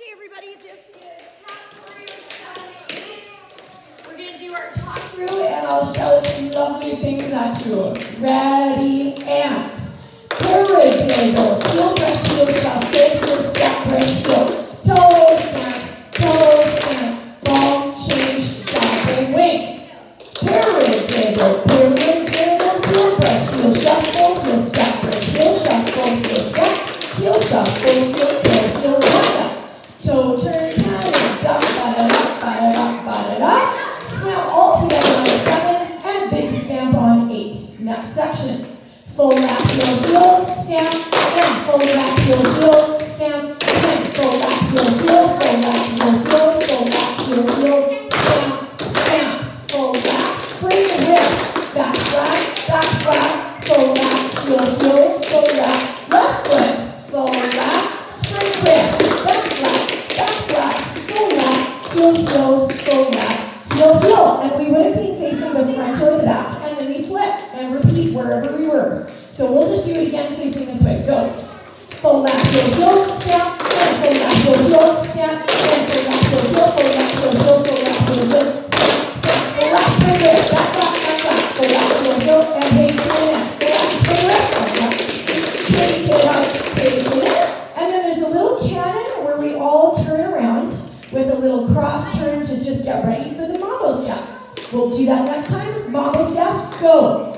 Okay, everybody, this is Saturday. We're to do our talk through, and I'll shout lovely things at you. Ready, and paradiddle, heel brush, heel stop, big heel step, brush, heel, toe stand, toe stand, ball change, double wing. Paradiddle, paradiddle, heel brush, heel shuffle, section. Fold back heel, heel, stamp, stamp. fold back heel, heel, stamp, stamp. Fold back heel, heel, fold back heel, heel, fold back heel, heel, stamp, stamp. Fold back, spring the hip, back flat, back flat, fold back heel, heel, wherever we were. So we'll just do it again facing this way. Go. Flap, heel, heel, step, and flap, heel, heel, step, and flap, heel, heel, flap, heel, heel, flap, heel, heel, step, step, flap, straight back, back, back, back, flap, heel, heel, and hey, pull in, flap, straight whip, back, back. take it out, take it in, and then there's a little canon where we all turn around with a little cross turn to just get ready for the mambo step. We'll do that next time. Mambo steps, go.